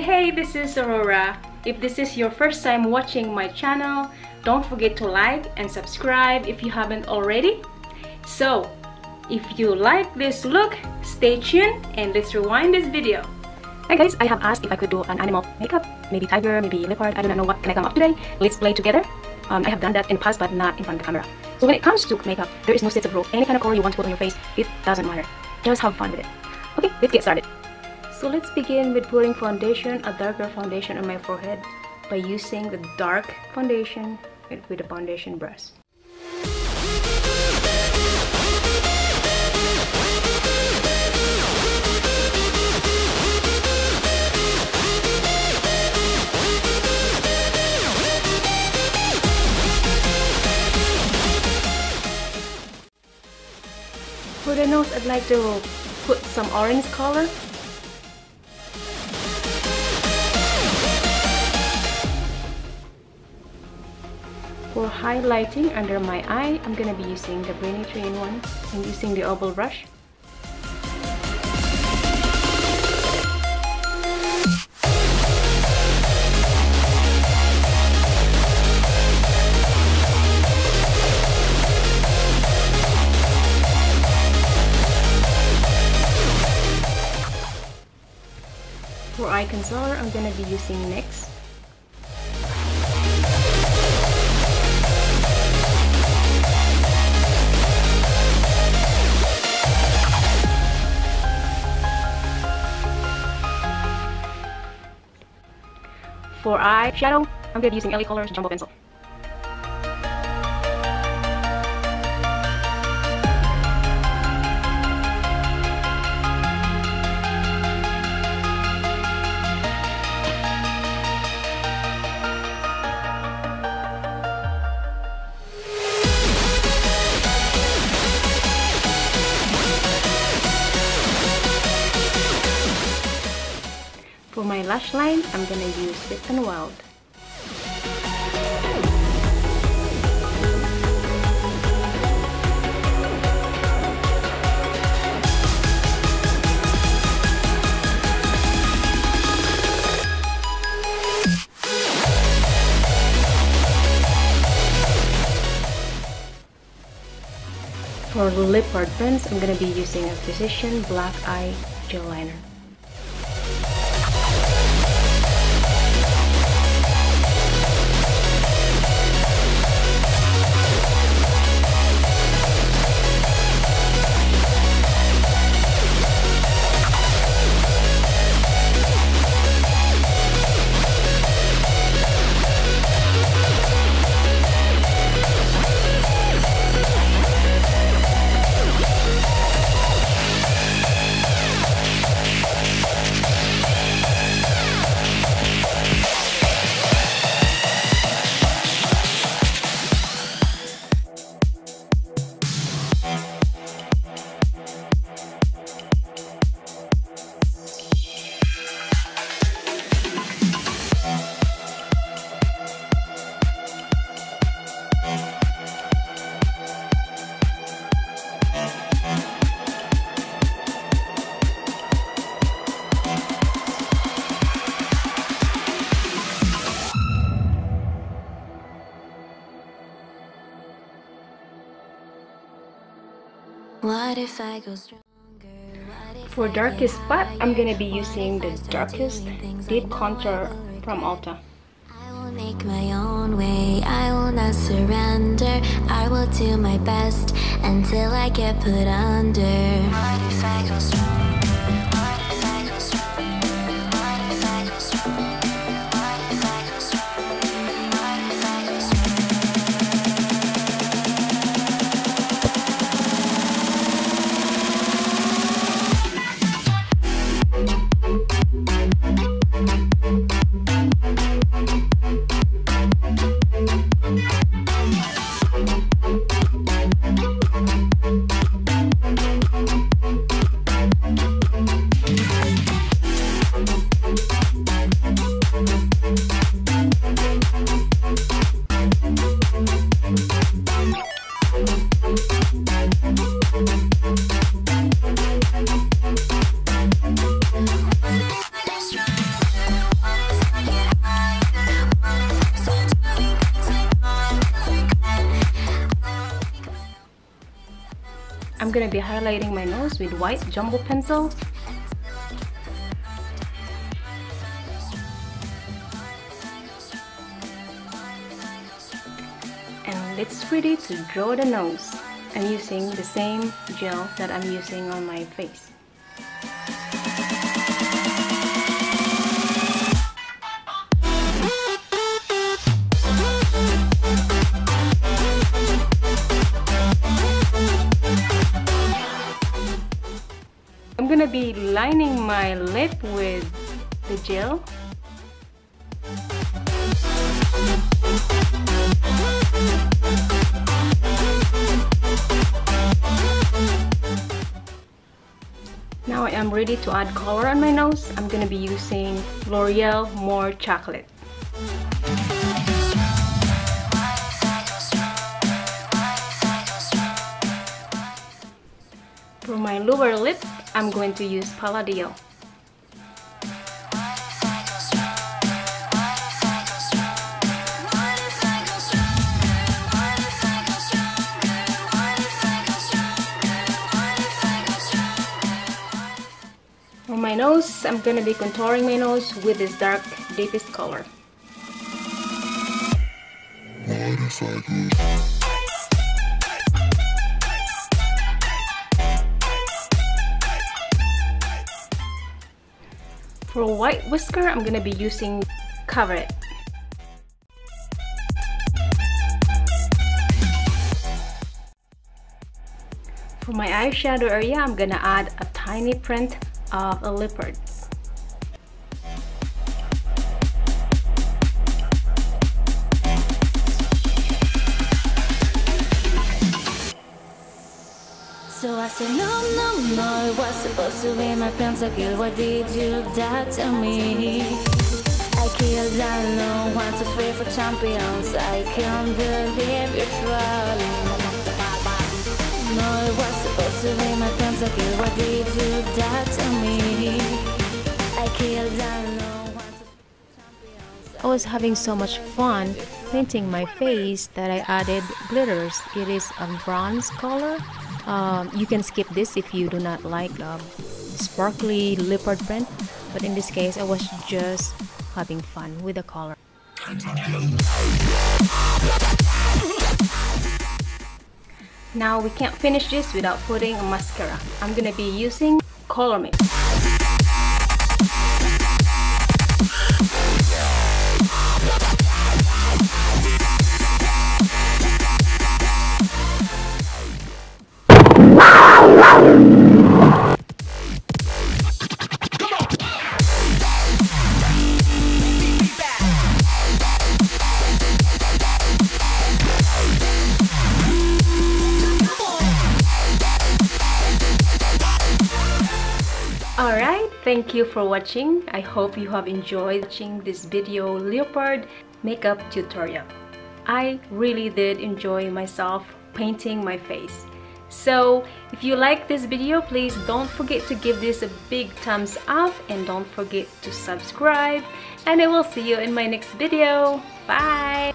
hey, this is Aurora. If this is your first time watching my channel, don't forget to like and subscribe if you haven't already. So, if you like this look, stay tuned and let's rewind this video. Hi guys, I have asked if I could do an animal makeup, maybe tiger, maybe leopard, I don't know what can I come up today. Let's play together. Um, I have done that in the past but not in front of the camera. So when it comes to makeup, there is no set of rules. Any kind of color you want to put on your face, it doesn't matter. Just have fun with it. Okay, let's get started. So let's begin with putting foundation, a darker foundation on my forehead by using the dark foundation with a foundation brush. For the nose, I'd like to put some orange color For highlighting under my eye, I'm going to be using the Brainy 3-in-1 and using the oval brush. For eye concealer, I'm going to be using NYX For eyeshadow, I'm going to be using LA Colors Jumbo Pencil. Lash line, I'm gonna use Wet n Wild. For lip art pens, I'm gonna be using a Physician Black Eye Gel Liner. For darkest spot, I'm gonna be using the darkest deep contour from Ulta. I will make my own way, I will not surrender. I will do my best until I get put under gonna be highlighting my nose with white jumbo pencil. And it's ready to draw the nose. I'm using the same gel that I'm using on my face be lining my lip with the gel Now I am ready to add color on my nose. I'm gonna be using L'Oreal More Chocolate. For my lower lip, I'm going to use Palladio. On my nose, I'm gonna be contouring my nose with this dark deepest color. For a white whisker, I'm gonna be using Cover It. For my eyeshadow area, I'm gonna add a tiny print of a leopard. I said, no, no, no, it was supposed to be my pentakill. Why did you do to me? I killed alone, one, two, three for champions. I can't believe you're trolling. No, it was supposed to be my pentakill. Why did you do to me? I killed three. I was having so much fun painting my face that I added glitters. It is a bronze color. Um, you can skip this if you do not like um, sparkly leopard print, but in this case, I was just having fun with the color. Now we can't finish this without putting a mascara. I'm gonna be using Color Mix. Alright, thank you for watching. I hope you have enjoyed watching this video leopard makeup tutorial. I really did enjoy myself painting my face. So if you like this video, please don't forget to give this a big thumbs up and don't forget to subscribe and I will see you in my next video. Bye!